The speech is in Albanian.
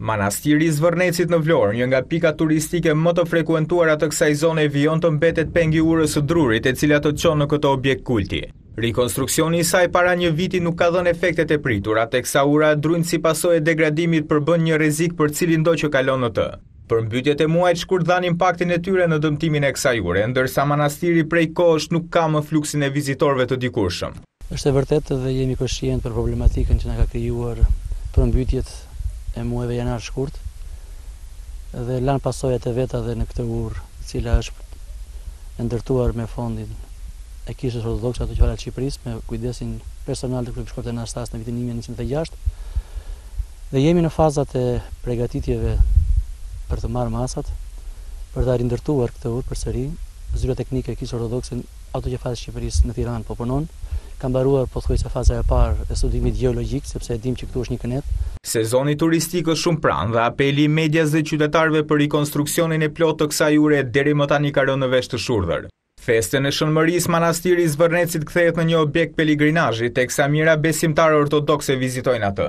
Manastiri i Zvërnecit në Vlorë, një nga pikat turistike më të frekuentuara të kësaj zone vijon të mbetet peng i urës së drurit e cila të çon në këtë objekt kulti. Rikonstruksioni i saj para një viti nuk ka dhënë efektet e pritura, teksa ura e drunjtë si pasojë e degradimit përbën një rrezik për cilindo që kalon në të. Përmbytjet e muajit shkurt dhanë impaktin e tyre në dëmtimin e kësaj ure, ndërsa manastiri prej kohësh nuk ka më fluksin e vizitorëve të dikurshëm. Është e vërtetë dhe jemi koshient për problematikën që na ka krijuar përmbytjet e muajve janar-shkurt dhe lanë pasojat e veta dhe në këtë urë, e cila është e ndërtuar me fondin e Kishës Ortodokse Autoqefale të Shqipërisë me kujdesin personal të Kryepeshkopit Anastas në vitin 1996. Dhe jemi në fazat e pregatitjeve për të marrë masat për ta rindërtuar këtë urë përsëri, zyra teknike e Kishës Ortodokse Autoqefale e Shqipërisë në Tiranë po punon, ka mbaruar pothuajse faza e parë e studimit gjeologjik, sepse e dimë që këtu është një kënetë. Sezoni turistik është shumë pranë dhe apeli i medias dhe qytetarëve për rikonstruksionin e plotë të kësaj ure deri më tani ka rënë në vesh të shurdhër. Festën e Shën Mërisë, Manastiri i Zvërnecit kthehet në një objekt pelegrinazhi, teksa mijëra besimtarë ortodoksë e vizitojnë atë.